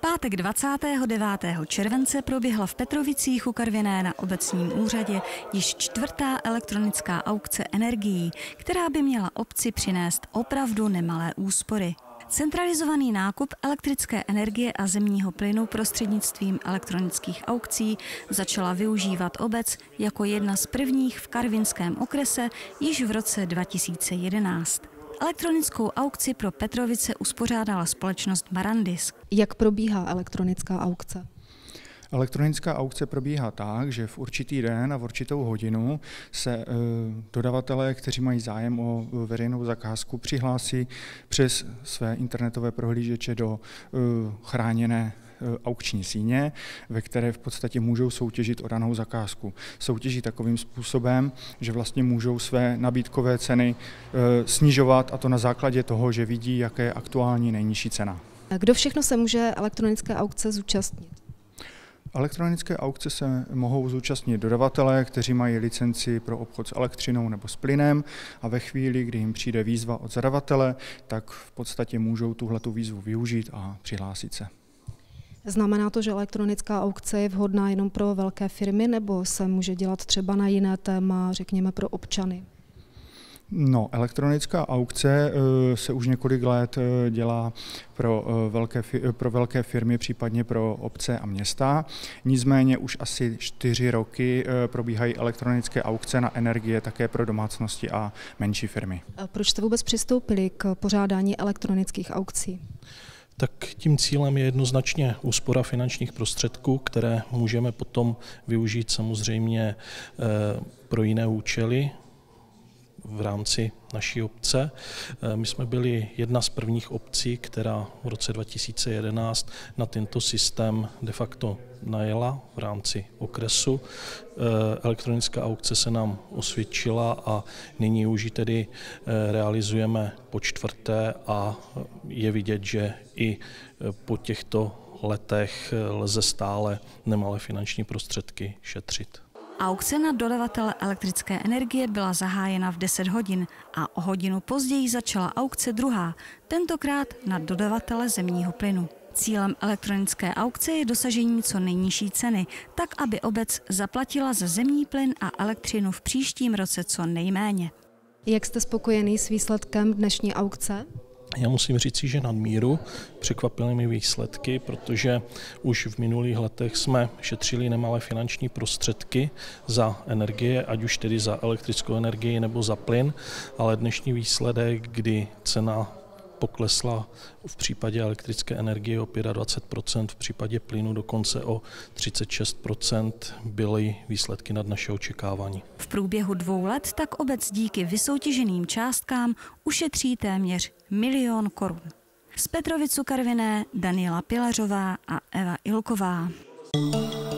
pátek 29. července proběhla v Petrovicích u Karviné na obecním úřadě již čtvrtá elektronická aukce energií, která by měla obci přinést opravdu nemalé úspory. Centralizovaný nákup elektrické energie a zemního plynu prostřednictvím elektronických aukcí začala využívat obec jako jedna z prvních v Karvinském okrese již v roce 2011. Elektronickou aukci pro Petrovice uspořádala společnost Marandis. Jak probíhá elektronická aukce? Elektronická aukce probíhá tak, že v určitý den a v určitou hodinu se e, dodavatelé, kteří mají zájem o veřejnou zakázku, přihlásí přes své internetové prohlížeče do e, chráněné aukční síně, ve které v podstatě můžou soutěžit o danou zakázku. Soutěží takovým způsobem, že vlastně můžou své nabídkové ceny snižovat a to na základě toho, že vidí, jaké je aktuální nejnižší cena. Kdo všechno se může elektronické aukce zúčastnit? Elektronické aukce se mohou zúčastnit dodavatelé, kteří mají licenci pro obchod s elektřinou nebo s plynem a ve chvíli, kdy jim přijde výzva od zadavatele, tak v podstatě můžou tuhletu výzvu využít a přihlásit se. Znamená to, že elektronická aukce je vhodná jenom pro velké firmy nebo se může dělat třeba na jiné téma, řekněme pro občany? No, elektronická aukce eh, se už několik let eh, dělá pro eh, velké, pro velké firmy, případně pro obce a města. Nicméně už asi čtyři roky probíhají elektronické aukce na energie také pro domácnosti a menší firmy. A proč jste vůbec přistoupili k pořádání elektronických aukcí? Tak tím cílem je jednoznačně úspora finančních prostředků, které můžeme potom využít samozřejmě pro jiné účely, v rámci naší obce. Eh, my jsme byli jedna z prvních obcí, která v roce 2011 na tento systém de facto najela v rámci okresu. Eh, elektronická aukce se nám osvědčila a nyní už ji tedy eh, realizujeme po čtvrté a je vidět, že i po těchto letech lze stále nemalé finanční prostředky šetřit. Aukce na dodavatele elektrické energie byla zahájena v 10 hodin a o hodinu později začala aukce druhá, tentokrát na dodavatele zemního plynu. Cílem elektronické aukce je dosažení co nejnižší ceny, tak aby obec zaplatila za zemní plyn a elektřinu v příštím roce co nejméně. Jak jste spokojený s výsledkem dnešní aukce? Já musím říct, že nadmíru překvapily mi výsledky, protože už v minulých letech jsme šetřili nemalé finanční prostředky za energie, ať už tedy za elektrickou energii nebo za plyn, ale dnešní výsledek, kdy cena poklesla v případě elektrické energie o 25%, v případě plynu dokonce o 36%, byly výsledky nad naše očekávání. V průběhu dvou let tak obec díky vysoutěženým částkám ušetří téměř milion korun. Z Petrovicu Karviné Daniela Pilařová a Eva Ilková. thank you